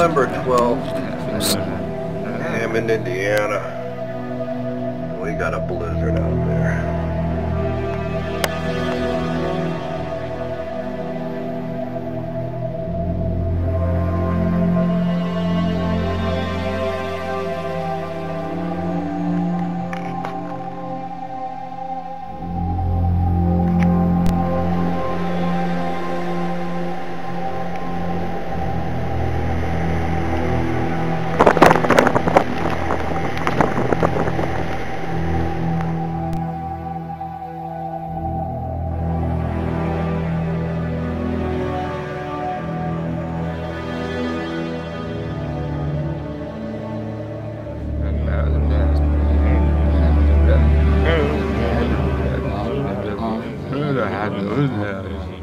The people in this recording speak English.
December 12th, Hammond, Indiana. We got a blizzard out there. I had those. Yeah.